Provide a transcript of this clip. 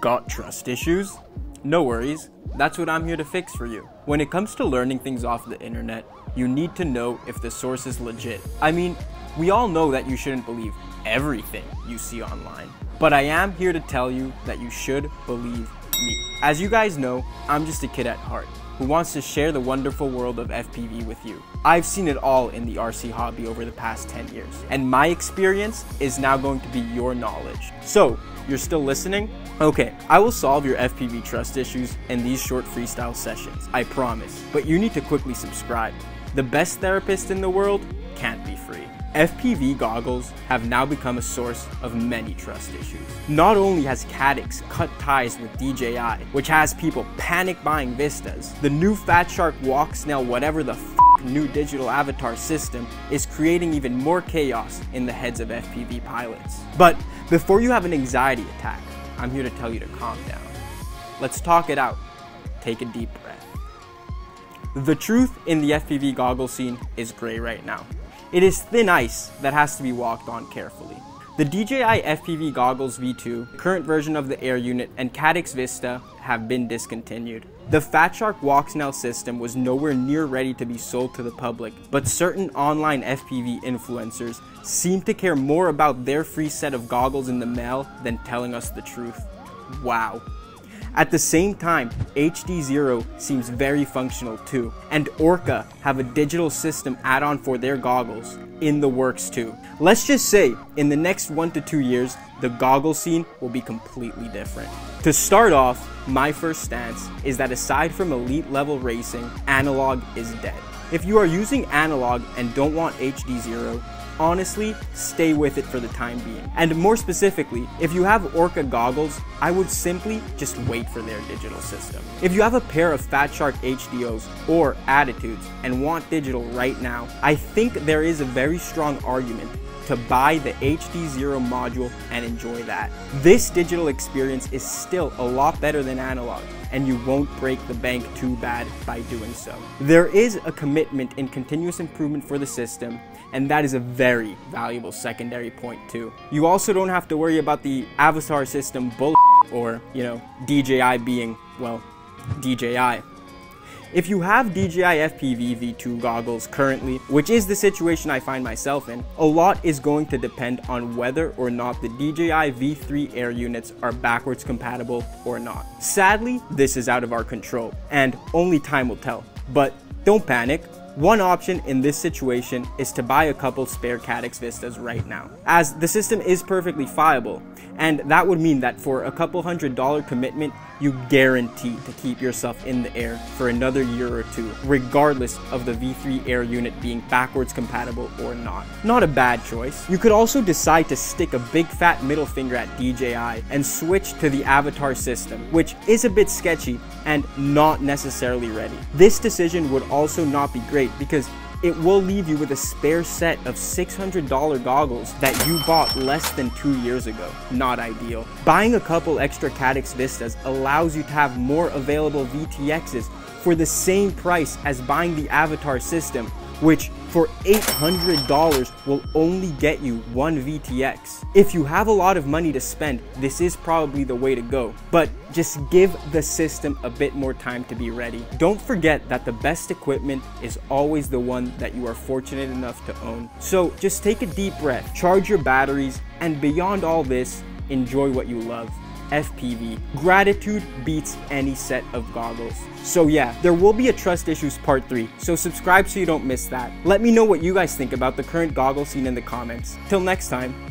Got trust issues? No worries, that's what I'm here to fix for you. When it comes to learning things off the internet, you need to know if the source is legit. I mean, we all know that you shouldn't believe everything you see online, but I am here to tell you that you should believe me. As you guys know, I'm just a kid at heart who wants to share the wonderful world of FPV with you. I've seen it all in the RC hobby over the past 10 years, and my experience is now going to be your knowledge. So, you're still listening? Okay, I will solve your FPV trust issues in these short freestyle sessions, I promise. But you need to quickly subscribe. The best therapist in the world can't. FPV goggles have now become a source of many trust issues. Not only has Caddx cut ties with DJI, which has people panic buying Vistas, the new Fat Shark Walk Snail whatever the new digital avatar system is creating even more chaos in the heads of FPV pilots. But before you have an anxiety attack, I'm here to tell you to calm down. Let's talk it out. Take a deep breath. The truth in the FPV goggle scene is gray right now. It is thin ice that has to be walked on carefully. The DJI FPV Goggles V2, current version of the Air unit, and Caddx Vista have been discontinued. The Fat Shark Walk system was nowhere near ready to be sold to the public, but certain online FPV influencers seem to care more about their free set of goggles in the mail than telling us the truth. Wow. At the same time, HD Zero seems very functional too, and Orqa have a digital system add-on for their goggles in the works too. Let's just say, in the next one to two years, the goggle scene will be completely different. To start off, my first stance is that aside from elite level racing, analog is dead. If you are using analog and don't want HD Zero, honestly, stay with it for the time being. And more specifically, if you have Orqa goggles, I would simply just wait for their digital system. If you have a pair of Fat Shark HDOs or Attitudes and want digital right now, I think there is a very strong argument to buy the HD Zero module and enjoy that. This digital experience is still a lot better than analog and you won't break the bank too bad by doing so. There is a commitment in continuous improvement for the system and that is a very valuable secondary point too. You also don't have to worry about the Avatar system bull or, you know, DJI being, well, DJI. If you have DJI FPV V2 goggles currently, which is the situation I find myself in, a lot is going to depend on whether or not the DJI V3 Air units are backwards compatible or not. Sadly, this is out of our control, and only time will tell. But don't panic, one option in this situation is to buy a couple spare Caddx Vistas right now, as the system is perfectly viable, and that would mean that for a couple hundred dollar commitment, you guarantee to keep yourself in the air for another year or two, regardless of the V3 Air unit being backwards compatible or not. Not a bad choice. You could also decide to stick a big fat middle finger at DJI and switch to the Avatar system, which is a bit sketchy and not necessarily ready. This decision would also not be great because it will leave you with a spare set of $600 goggles that you bought less than two years ago. Not ideal. Buying a couple extra Caddx Vistas allows you to have more available VTXs for the same price as buying the Avatar system, which for $800 will only get you one VTX. If you have a lot of money to spend, this is probably the way to go, but just give the system a bit more time to be ready. Don't forget that the best equipment is always the one that you are fortunate enough to own. So just take a deep breath, charge your batteries, and beyond all this, enjoy what you love. FPV. Gratitude beats any set of goggles. So yeah, there will be a trust issues part 3, so subscribe so you don't miss that. Let me know what you guys think about the current goggle scene in the comments. Till next time.